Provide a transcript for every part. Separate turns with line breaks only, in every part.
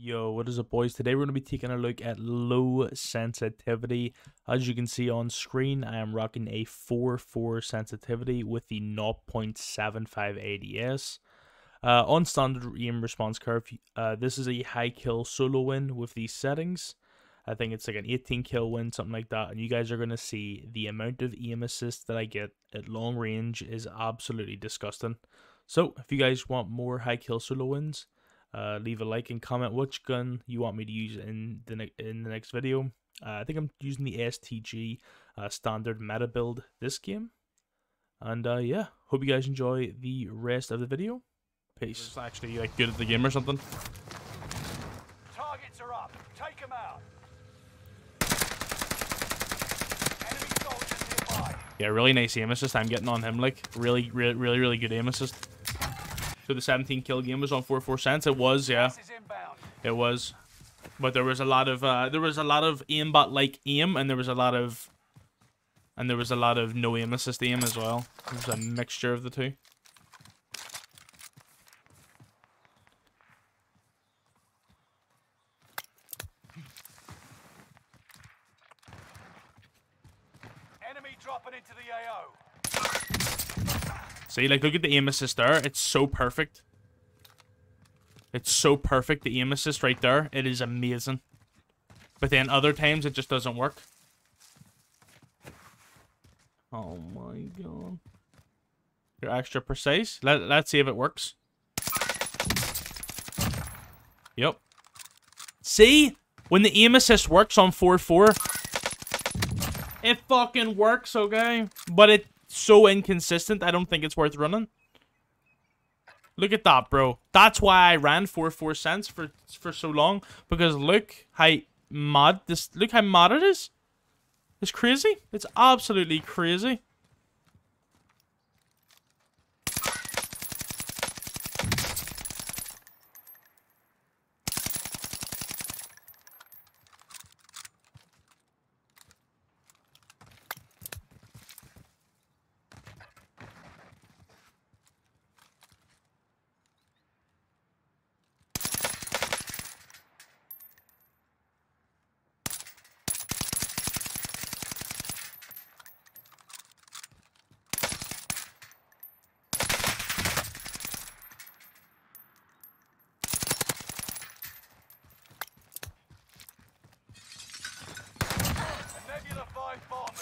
Yo, what is up, boys? Today we're going to be taking a look at low sensitivity. As you can see on screen, I am rocking a 4-4 sensitivity with the 0.75 ADS. Uh, on standard aim response curve, uh, this is a high kill solo win with these settings. I think it's like an 18 kill win, something like that. And you guys are going to see the amount of aim assist that I get at long range is absolutely disgusting. So, if you guys want more high kill solo wins, uh, leave a like and comment which gun you want me to use in the ne- in the next video. Uh, I think I'm using the STG uh, standard meta build this game. And uh, yeah, hope you guys enjoy the rest of the video. Peace.
It's actually like good at the game or something.
Targets are up. Take them out. Enemy soldiers nearby.
Yeah, really nice aim assist I'm getting on him. Like really, really, really, really good aim assist. So the 17 kill game was on 4-4 sens. It was, yeah,
This is inbound.
it was. But there was a lot of uh, there was a lot of aimbot like aim, and there was a lot of and there was a lot of no aim assist aim as well. It was a mixture of the two.
Enemy dropping into the AO.
See, like, look at the aim assist there. It's so perfect. It's so perfect, the aim assist right there. It is amazing. But then other times, it just doesn't work. Oh my god. You're extra precise. Let, let's see if it works. Yep. See? When the aim assist works on 4-4, it fucking works, okay? But it's so inconsistent, I don't think it's worth running. Look at that, bro. That's why I ran 4-4 sens for for so long. Because look how mad this look how mad it is. It's crazy. It's absolutely crazy.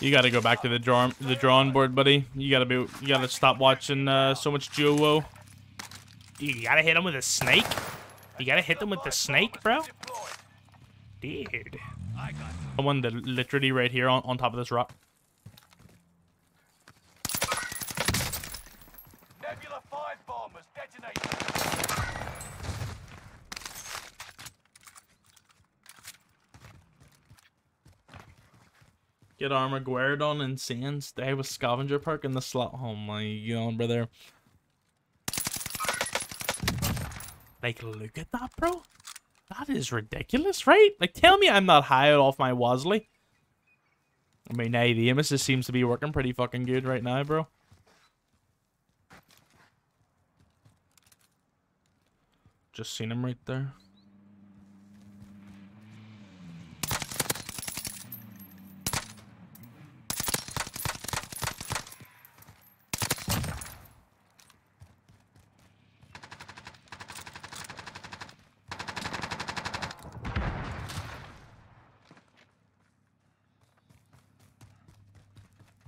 You gotta go back to the drawing the drawing board, buddy. You gotta be you gotta stop watching uh, so much Joe. You gotta hit him with a snake. You gotta hit them with the snake, bro. Dude. Someone that literally right here on, on top of this rock. Get armor Guerdon and Sands. They have a Scavenger Perk in the slot. Oh my god, brother. Like, look at that, bro. That is ridiculous, right? Like, tell me I'm not high off my Wasley. I mean, hey, the aim assist seems to be working pretty fucking good right now, bro. Just seen him right there.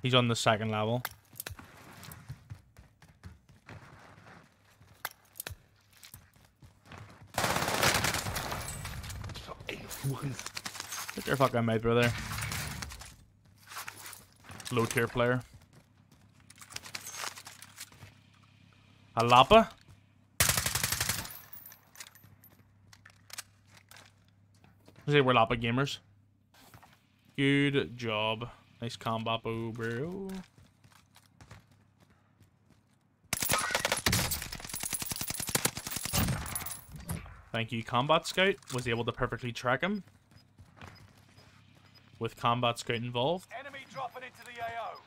He's on the second level. Get your fucking mate, brother. Low tier player. Alapa? I say we're Lapa gamers. Good job. Nice combat, bro. Thank you, Combat Scout. Was able to perfectly track him. With Combat Scout involved.
Enemy dropping into the AO.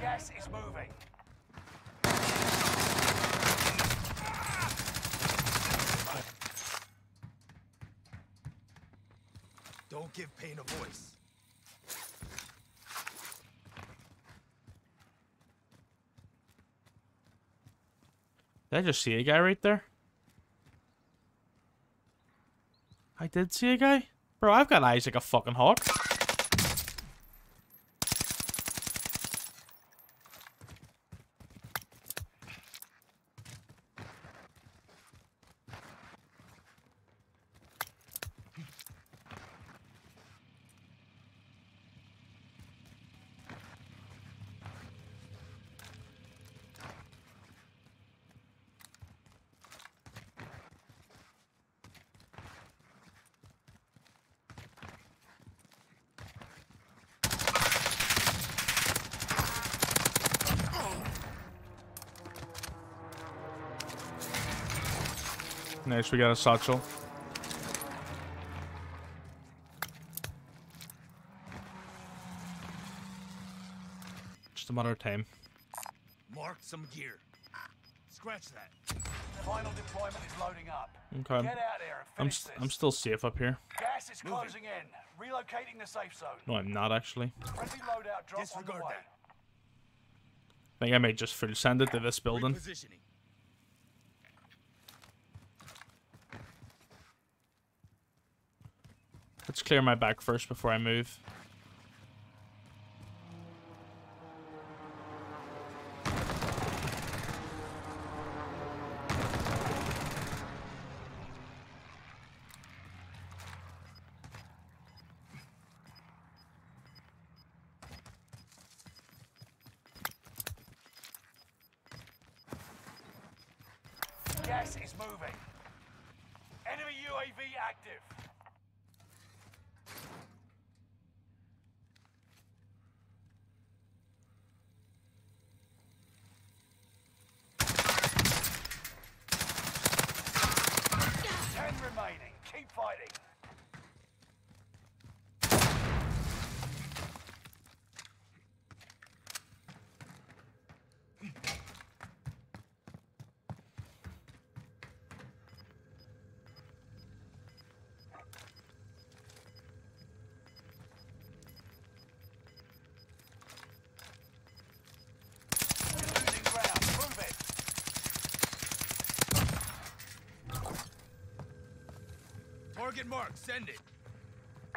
Gas is moving.
Give pain a voice.
Did I just see a guy right there? I did see a guy? Bro, I've got eyes like a fucking hawk. Nice, we got a satchel. Just a matter of time.
Mark some gear. Scratch that.
Final deployment is loading up.
Okay.
Get out there and
I'm st-
this.
I'm still safe up here.
Gas is closing in. Relocating the safe zone.
No, I'm not actually.
Friendly loadout drop on the way.
that.
I think I may just full send it to this building.
Repositioning.
Let's clear my back first before I move.
Gas is moving. Enemy UAV active. Ten remaining. Keep fighting. You're losing ground. Move it.
Target mark. Send it.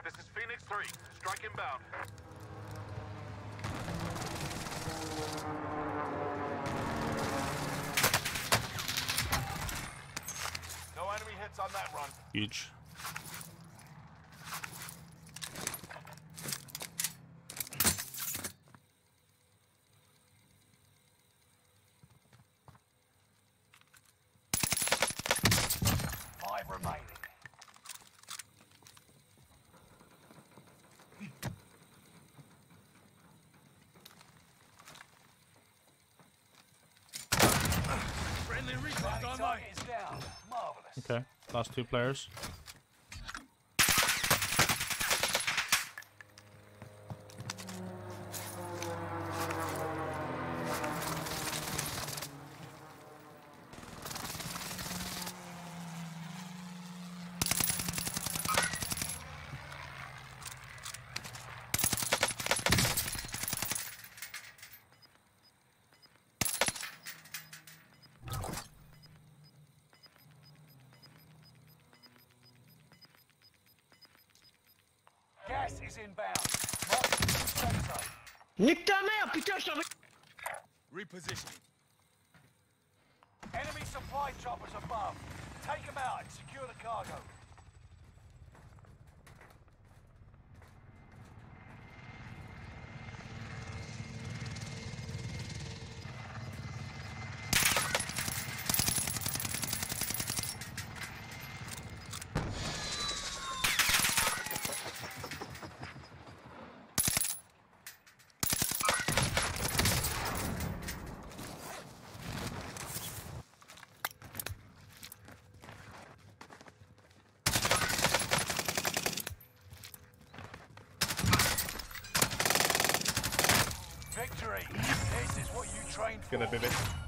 This is Phoenix 3. Strike inbound. No enemy hits on that run.
Huge. Okay, last two players.
Gas is inbound. Mark the new safe zone.
Nique ta mère, putain, je t'en
Repositioning.
Enemy supply choppers above. Take them out and secure the cargo. Victory. This is